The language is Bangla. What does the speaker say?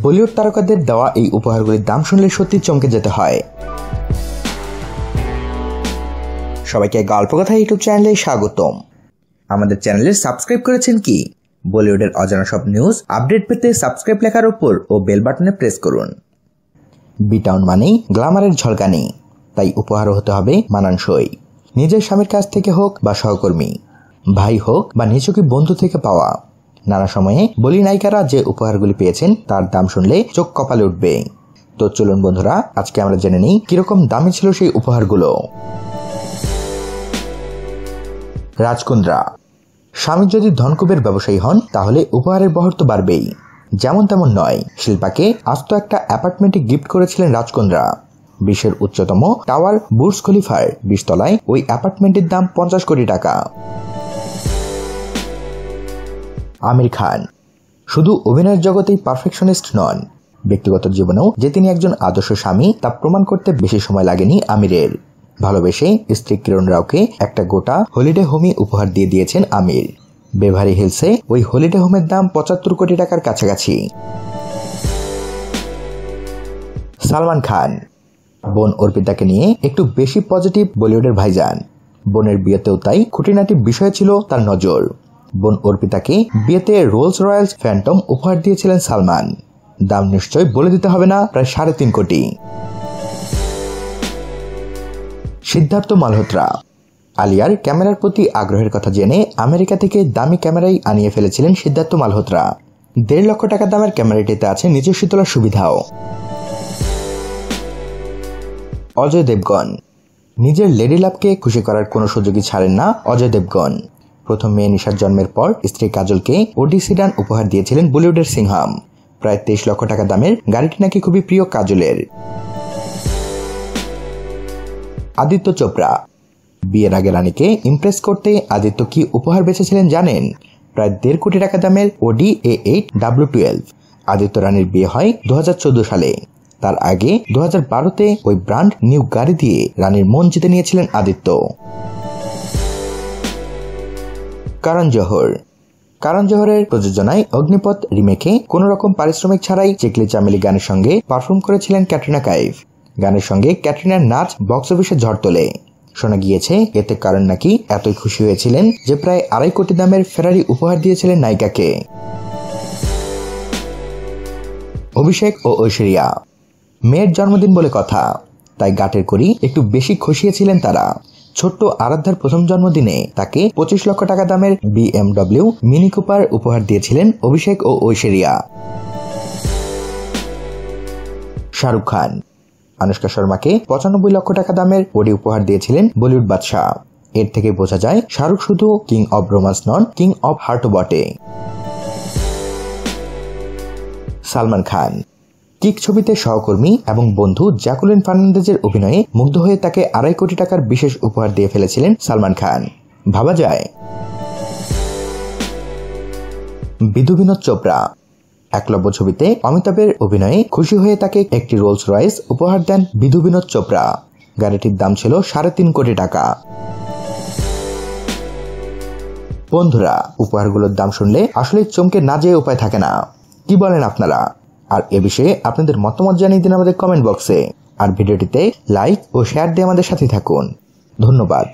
বলিউড তারকাদের দেওয়া এই উপহারগুলির দাম শুনলে সত্যি চমকে যেতে হয়। সবাইকে গল্প কথা ইউটিউব চ্যানেলে স্বাগতম। আমাদের চ্যানেলে সাবস্ক্রাইব করেছেন কি? বলিউডের অজানা সব নিউজ, আপডেট পেতে সাবস্ক্রাইব লেখার উপর ও বেল বাটনে প্রেস করুন। বিটাউন মানেই গ্ল্যামারের ঝলকানি। তাই উপহারও হতে হবে মানানসই। নিজের স্বামীর কাছ থেকে হোক বা সহকর্মী। ভাই হোক বা নিজকি বন্ধু থেকে পাওয়া। নানা সময়ে বলি নায়িকারা যে উপহারগুলি পেয়েছেন, তার দাম শুনলে চোখ কপালে উঠবে। তো চলুন বন্ধুরা, আজকে আমরা জেনে নিই কীরকম দামি ছিল সেই উপহারগুলো। রাজকুন্দ্রা। স্বামী যদি ধনকুবের ব্যবসায়ী হন, তাহলে উপহারের বহর তো বাড়বেই। যেমন তেমন নয়, শিল্পাকে আস্ত একটা অ্যাপার্টমেন্টে গিফট করেছিলেন রাজকুন্দ্রা। বিশ্বের উচ্চতম টাওয়ার বুর্স খলিফার বিশতলায় ওই অ্যাপার্টমেন্টের দাম পঞ্চাশ কোটি টাকা। আমির খান। শুধু অভিনয়ের জগতেই পারফেকশনিস্ট নন, ব্যক্তিগত জীবনেও যে তিনি একজন আদর্শ স্বামী তা প্রমাণ করতে বেশি সময় লাগেনি আমিরের। ভালোবেসে স্ত্রী কিরণ রাওকে একটা গোটা হলিডে হোমই উপহার দিয়ে দিয়েছেন আমির। বেভারি হিলসে ওই হলিডে হোমের দাম পঁচাত্তর কোটি টাকার কাছাকাছি। সালমান খান। বোন অর্পিতাকে নিয়ে একটু বেশি পজিটিভ বলিউডের ভাইজান। বোনের বিয়েতেও তাই খুঁটিনাটি বিষয় ছিল তার নজর। বোন অর্পিতাকে বিয়েতে রোলস রয়্যালস ফ্যান্টম উপহার দিয়েছিলেন সালমান। দাম নিশ্চয় বলে দিতে হবে না, প্রায় সাড়ে তিন কোটি। সিদ্ধার্থ মালহোত্রা। আলিয়ার ক্যামেরার প্রতি আগ্রহের কথা জেনে আমেরিকা থেকে দামি ক্যামেরাই আনিয়ে ফেলেছিলেন সিদ্ধার্থ মালহোত্রা। দেড় লক্ষ টাকা দামের ক্যামেরাটিতে আছে নিজস্ব তোলার সুবিধাও। অজয় দেবগন। নিজের লেডি লাভকে খুশি করার কোনো সুযোগই ছাড়েন না অজয় দেবগন। প্রথম মেয়ে নিশার জন্মের পর স্ত্রী কাজলকে ওডি সিডান উপহার দিয়েছিলেন বলিউডের সিংহাম। প্রায় তেইশ লক্ষ টাকা দামের গাড়িটি নাকি খুবই প্রিয় কাজলের। আদিত্য চোপড়া। বিয়ের আগে রানীকে ইমপ্রেস করতে আদিত্য কি উপহার বেঁচেছিলেন জানেন? প্রায় দেড় কোটি টাকা দামের Audi A eight W twelve. Aditya রানীর বিয়ে হয় দু হাজার চৌদ্দ সালে। তার আগে দু হাজার ওই ব্র্যান্ড নিউ গাড়ি দিয়ে রানীর মন জিতে নিয়েছিলেন আদিত্য। কারণ জোহর। কারণ জোহরের প্রযোজনায় অগ্নিপথ রিমেকে কোন রকম পারিশ্রমিক ছাড়াই চিকলি চামেলি গানের সঙ্গে পারফর্ম করেছিলেন ক্যাটরিনা কাইফ। গানের সঙ্গে ক্যাটরিনার নাচ বক্স অফিসে ঝড় তোলে। শোনা গিয়েছে, এতে কারণ নাকি এতই খুশি হয়েছিলেন যে প্রায় আড়াই কোটি দামের ফেরারি উপহার দিয়েছিলেন নায়িকাকে। অভিষেক ও ঐশ্বরিয়া। মেয়ের জন্মদিন বলে কথা, তাই গাটের করি একটু বেশি খুশিয়েছিলেন তারা। ছোট্ট আরাধ্যার প্রথম জন্মদিনে তাকে পঁচিশ লক্ষ টাকা দামের বিএমডব্লিউ মিনি কুপার উপহার দিয়েছিলেন অভিষেক ও ঐশ্বরিয়া। শাহরুখ খান, আনুষ্কা শর্মাকে পঁচানব্বই লক্ষ টাকা দামের বডি উপহার দিয়েছিলেন বলিউড বাদশাহ। এর থেকে বোঝা যায়, শাহরুখ শুধু কিং অব রোমান্স নন কিং অব হার্টও বটে। সালমান খান কিক ছবিতে সহকর্মী এবং বন্ধু জ্যাকুলিন ফার্নান্দেজের অভিনয়ে মুগ্ধ হয়ে তাকে আড়াই কোটি টাকার বিশেষ উপহার দিয়ে ফেলেছিলেন সালমান খান। ভাবা যায়। বিধু বিনোদ চোপড়া। একলব্য ছবিতে অমিতাভের অভিনয়ে খুশি হয়ে তাকে একটি রোলস রয়েস উপহার দেন বিধু বিনোদ চোপড়া। গাড়িটির দাম ছিল সাড়ে তিন কোটি টাকা। বন্ধুরা, উপহারগুলোর দাম শুনলে আসলে চমকে না যেয়ে উপায় থাকে না। কি বলেন আপনারা? আর এ বিষয়ে আপনাদের মতামত জানিয়ে দিন আমাদের কমেন্ট বক্সে আর ভিডিওটিতে লাইক ও শেয়ার দিয়ে আমাদের সাথে থাকুন। ধন্যবাদ।